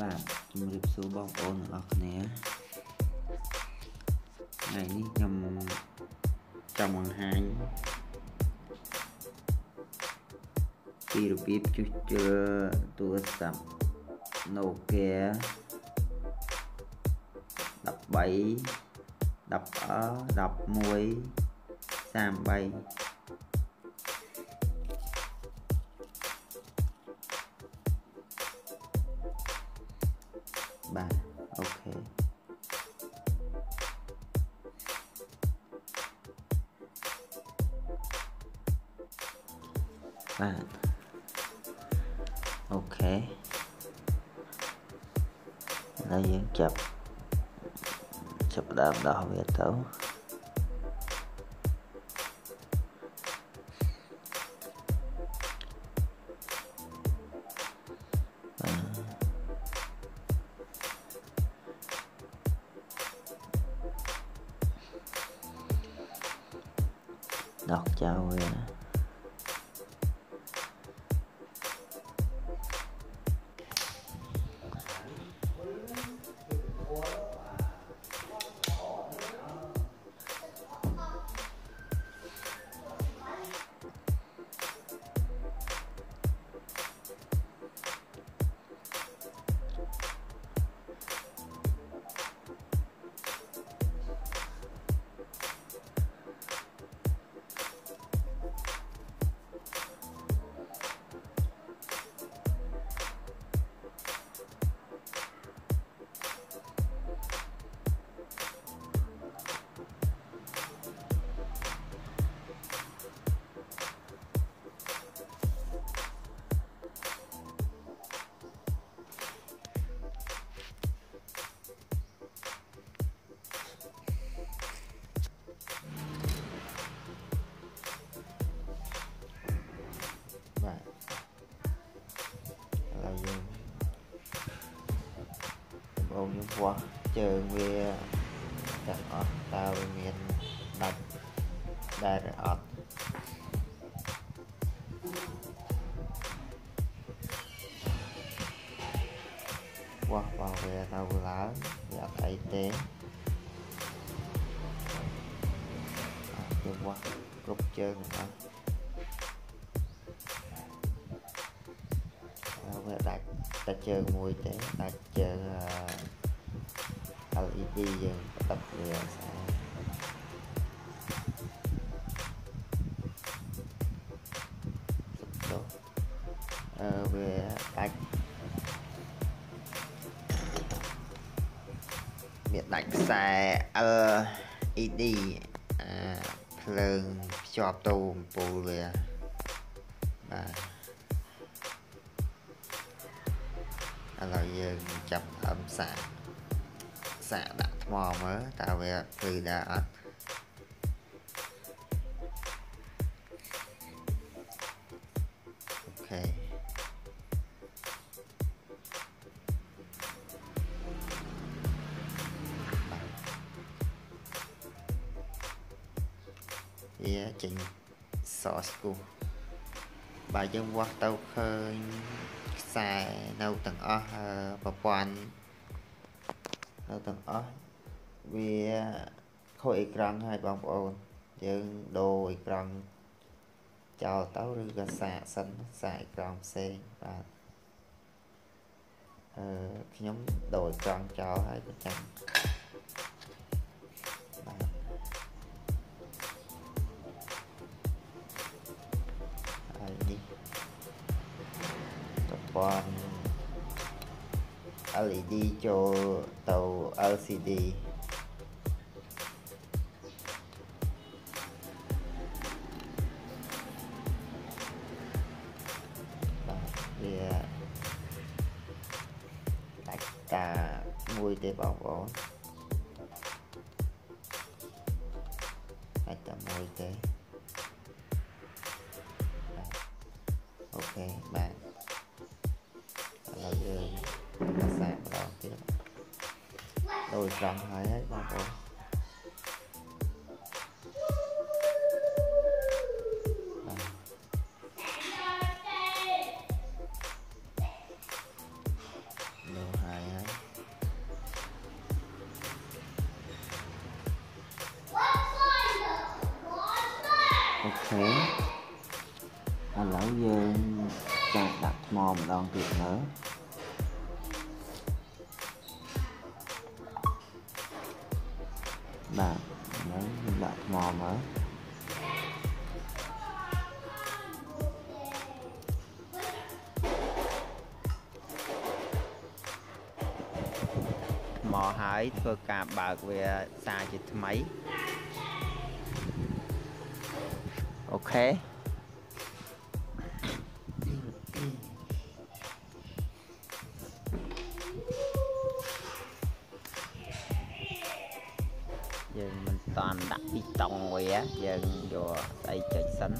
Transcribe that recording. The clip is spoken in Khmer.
បាទជំរាបសួរបងប្អូនទាំងអស់គ្នាថ្ងៃនេះខ្ញុំចង់បង្ហាញពីរបៀបជួសជុលទូរស័ព្ទ Nokia 13 10 11 33 3 ok. Ba. Ok. Đây chụp chụp đám đỏ về tấu. đọc trâu rồi à. quốc trở về đặt ở tạo miền Nam Đại ở, quốc vào về tàu lá và y tế Trung Quốc cục chân nữa về đặt đặt chờ mùi tế đặt chờ ងវាអត់អីទេយើងវាស់គ្រប់ជើងទាំងអស់វាដាច់តែជើងមួយទេដាច់ជើង LED យើងបដិបវាស្អាតសុខអឺវាដាច់មានដាច់ខ្សែ LED អាភ្លើងភ្ជាប់ទៅអំពូលវាបាទឥឡូវយើងចាប់ដើមសាក សាកដាក់ថ្មមើលតើវាភ្លឺដែរអត់អូខេវាចេញសស្គូបើយើងវាស់ទៅឃើញខ្សែនៅទាំងអស់ប្រព័ន្ធនៅ ទាំងអស់វាខូចអេក្រង់ហើយបងប្អូន យើងដូរអេក្រង់ចោលទៅឬក៏សាកសិនសាកអេក្រង់ផ្សេងបាទអឺខ្ញុំដូរអេក្រង់ចោលហើយប្រចាំព័ន្ធ LED ចូលទៅ LCD វាដាច់តាមួយទេបង LED cho tàu LCD cả mùi tế bảo có hay cả mùi tế ok, bạn Ocean 2 ấy bà con thế là lão chạy đặt mò một đòn tuyệt nữa. ហើយខេឥឡូវយើងចាក់ដាក់ថ្មម្ដងទៀតមើលបាទឥឡូវយើងដាក់ថ្មមើលថ្មហើយធ្វើការបើកវាសារជាថ្មីអូខេ យើងមិនតាន់ដាក់ពីតុងវាយើងយកស្អីចុចសិន